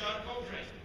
John Coltrane.